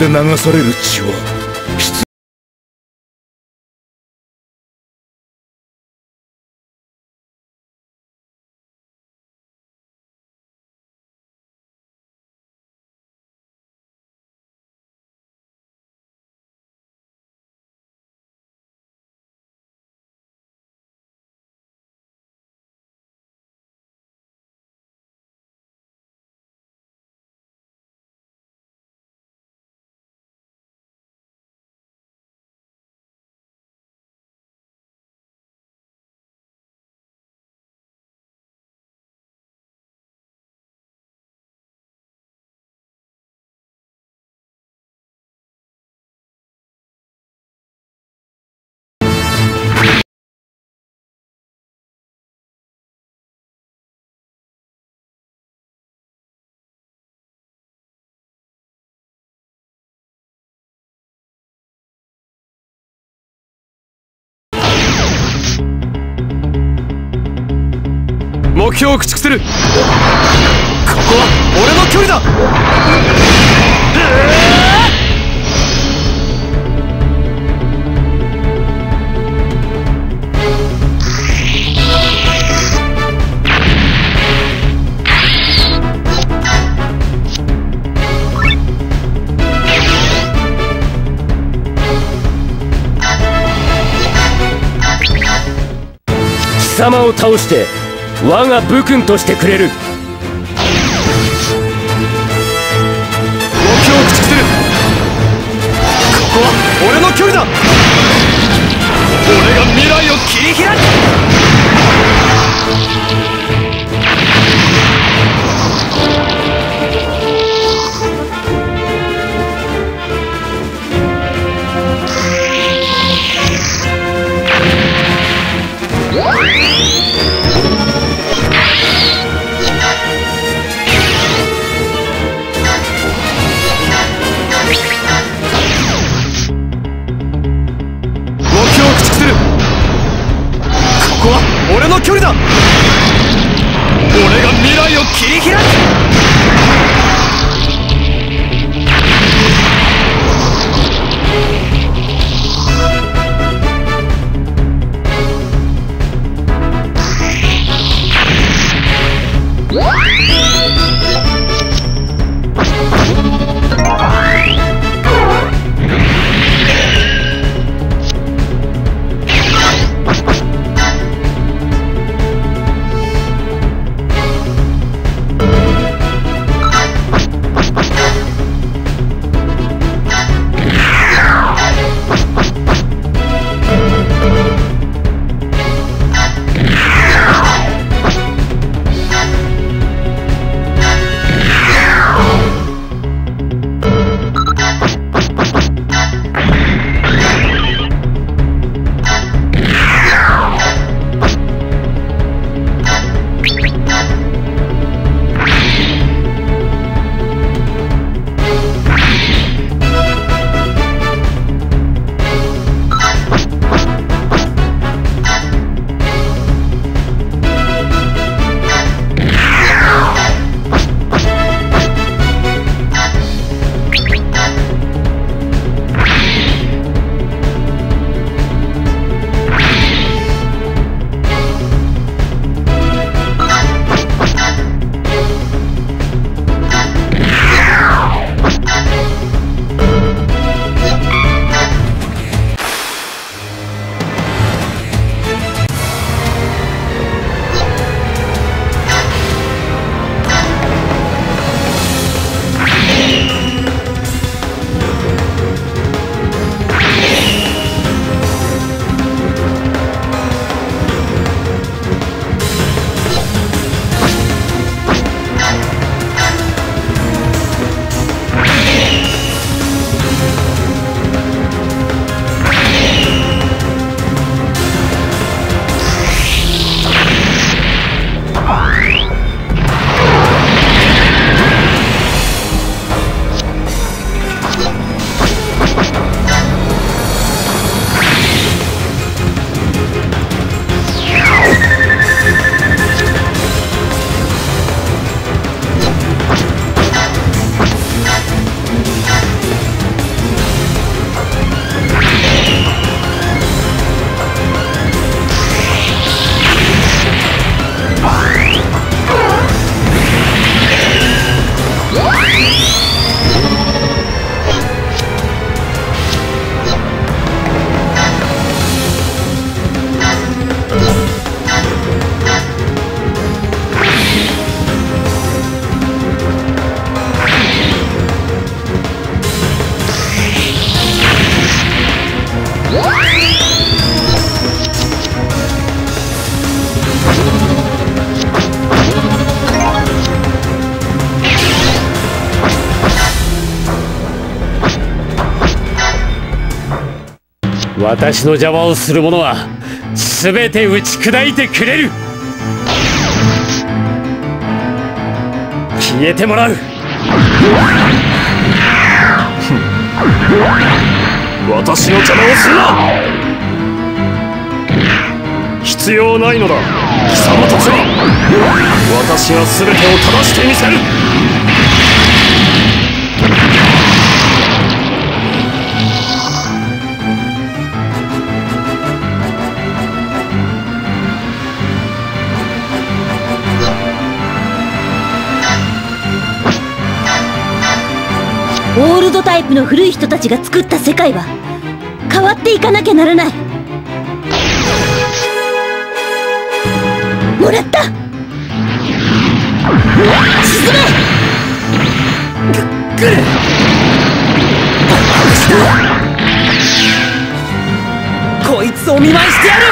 で流される血は目標を駆逐する。ここは俺の距離だ。貴様を倒して我が武君としてくれる。目標を駆逐する。ここは俺の距離だ。俺が未来を切り開く。を切り開く。私の邪魔をする者は全て打ち砕いてくれる。消えてもらう。私の邪魔をするな。必要ないのだ。貴様たちは私が全てを正してみせる。オールドタイプの古い人たちが作った世界は変わっていかなきゃならない。もらった。沈こいつを見舞いしてやる。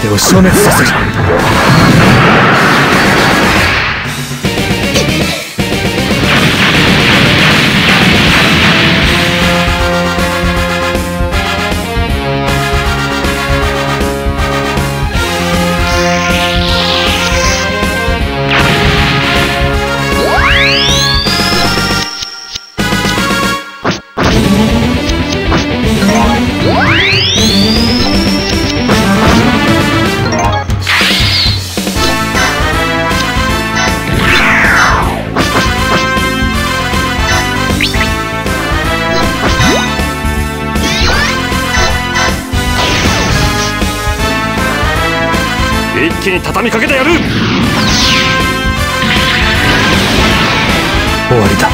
てを消滅させる一気に畳みかけてやる。終わりだ。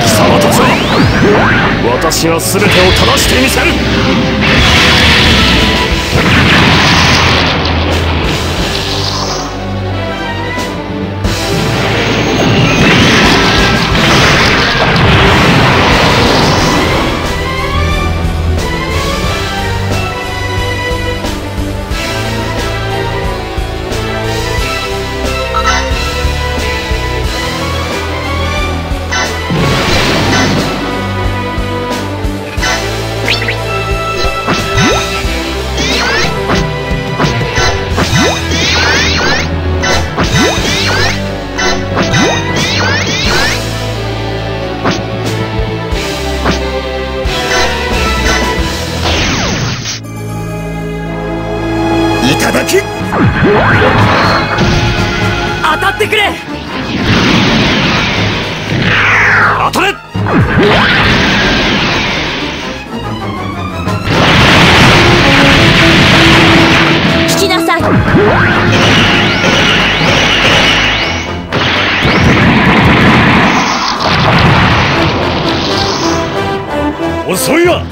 貴様たちは私が全てを正してみせる。当たってくれ。当たれ。聞きなさい。遅いわ。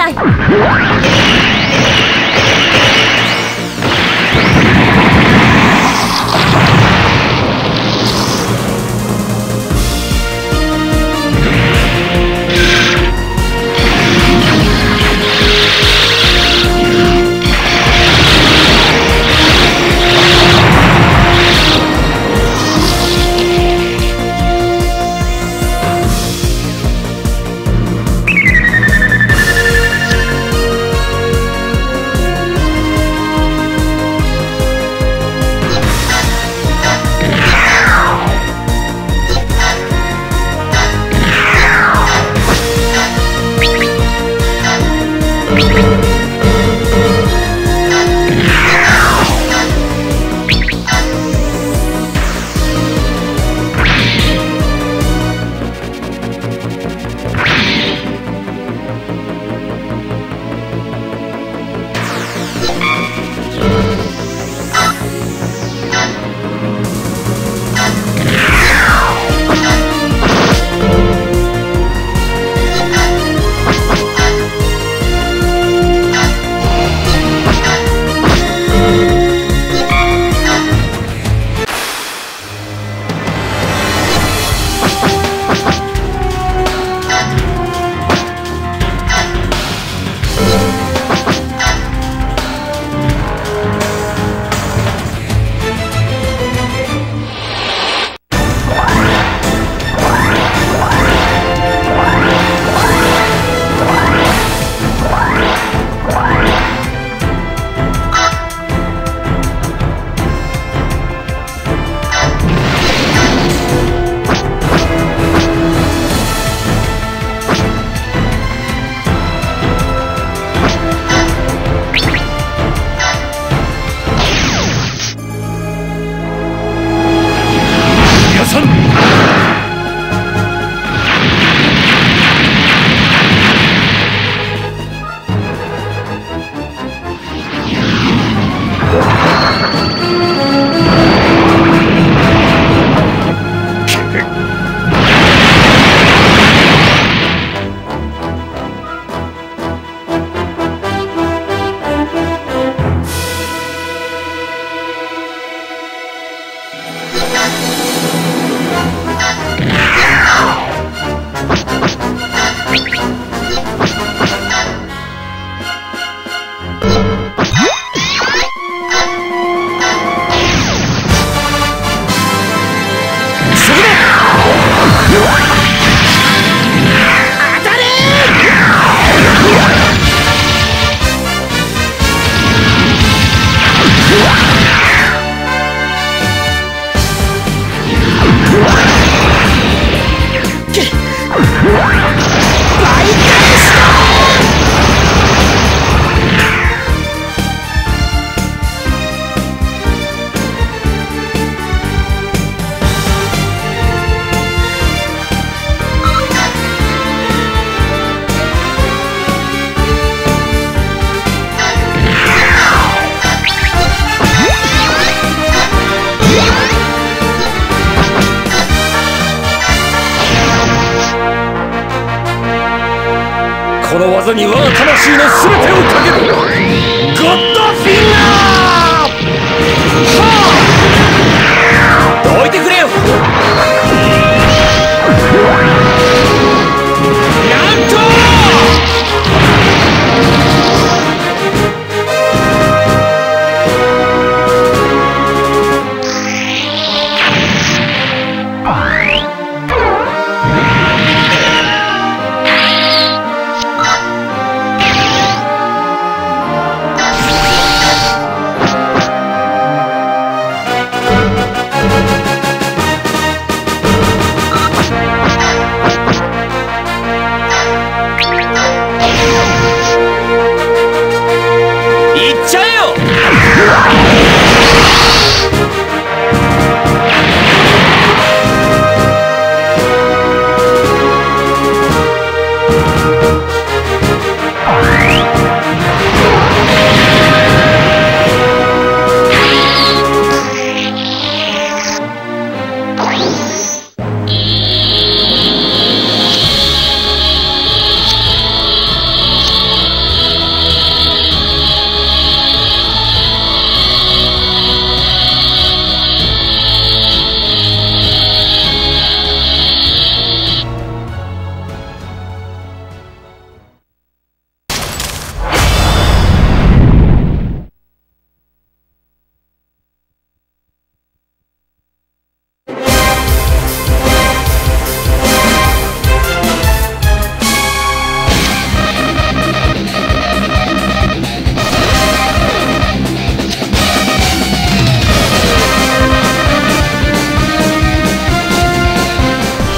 さい